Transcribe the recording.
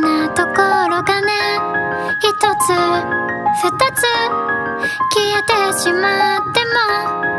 なところがね一つ二つ消えてしまっても